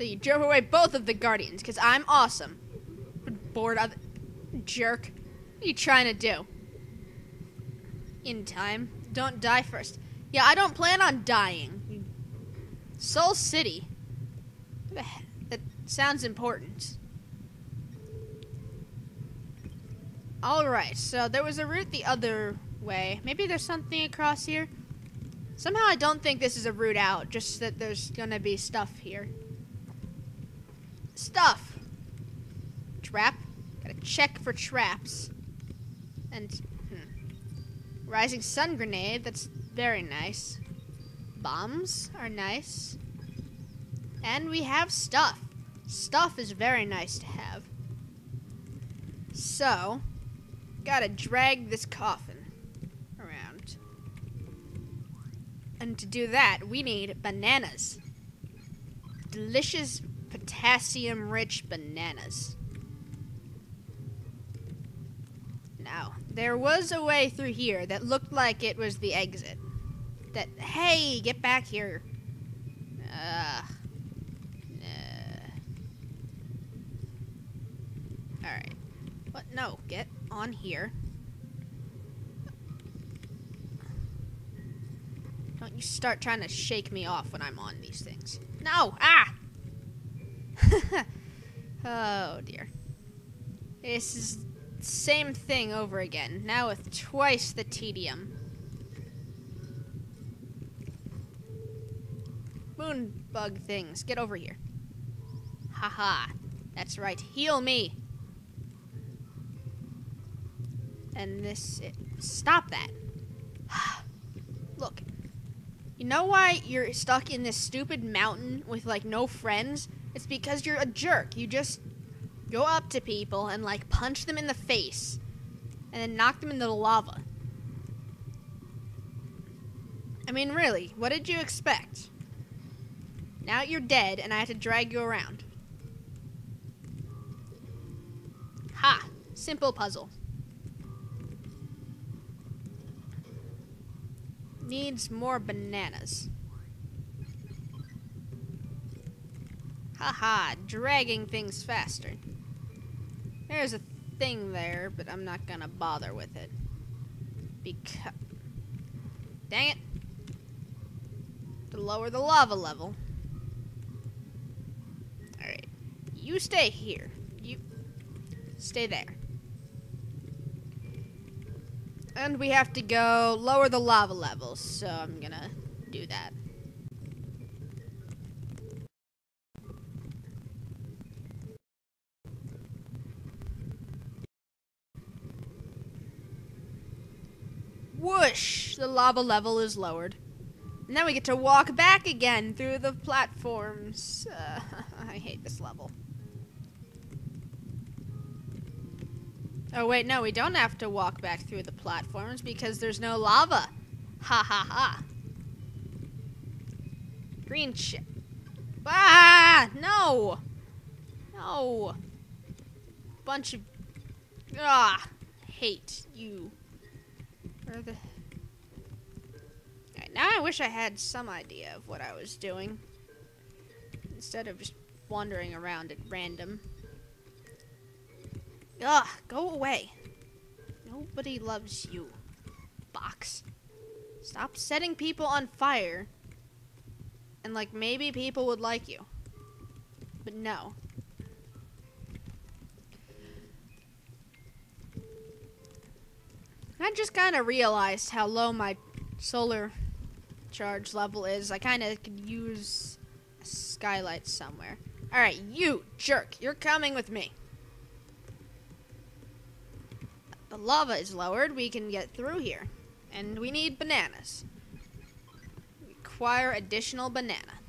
So you drove away both of the guardians, because I'm awesome. Bored of jerk. What are you trying to do? In time. Don't die first. Yeah, I don't plan on dying. Soul City. That sounds important. Alright, so there was a route the other way. Maybe there's something across here? Somehow I don't think this is a route out, just that there's gonna be stuff here. Stuff! Trap? Gotta check for traps. And, hmm. Rising sun grenade, that's very nice. Bombs are nice. And we have stuff. Stuff is very nice to have. So, gotta drag this coffin. Around. And to do that, we need bananas. Delicious potassium rich bananas. Now, there was a way through here that looked like it was the exit. That, hey, get back here. Ugh. Alright. What? No, get on here. Don't you start trying to shake me off when I'm on these things. No! Ah! oh dear. This is same thing over again, now with twice the tedium. Moon bug things, get over here. Haha. -ha. That's right, heal me. And this. It, stop that. Look, you know why you're stuck in this stupid mountain with like no friends? It's because you're a jerk. You just go up to people and like punch them in the face and then knock them into the lava. I mean, really, what did you expect? Now you're dead and I have to drag you around. Ha! Simple puzzle. needs more bananas. Haha, dragging things faster. There's a thing there, but I'm not gonna bother with it. Because... Dang it! To lower the lava level. Alright. You stay here. You... Stay there. And we have to go lower the lava levels, so I'm gonna do that. Whoosh! The lava level is lowered. And then we get to walk back again through the platforms. Uh, I hate this level. Oh, wait, no, we don't have to walk back through the platforms because there's no lava. Ha ha ha. Green shit. Ah! No! No! Bunch of. Ah! Hate you. Where the. Right, now I wish I had some idea of what I was doing. Instead of just wandering around at random. Ugh, go away. Nobody loves you. Box. Stop setting people on fire. And like maybe people would like you. But no. I just kind of realized how low my solar charge level is. I kind of could use a skylight somewhere. Alright, you jerk. You're coming with me. the lava is lowered, we can get through here. And we need bananas. Require additional banana.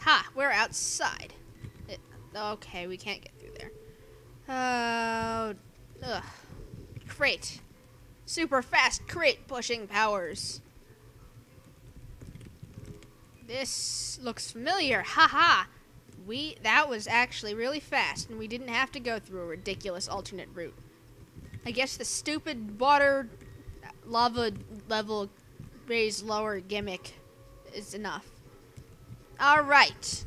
Ha! We're outside. It, okay, we can't get through there. Oh, ugh. Crate. Super fast crate pushing powers. This looks familiar. Haha. -ha we that was actually really fast, and we didn't have to go through a ridiculous alternate route. I guess the stupid water lava level raised lower gimmick is enough. All right.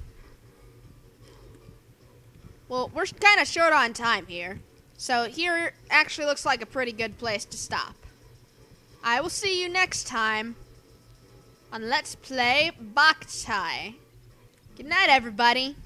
Well, we're kind of short on time here. So here actually looks like a pretty good place to stop. I will see you next time on Let's Play Boktai. Good night, everybody.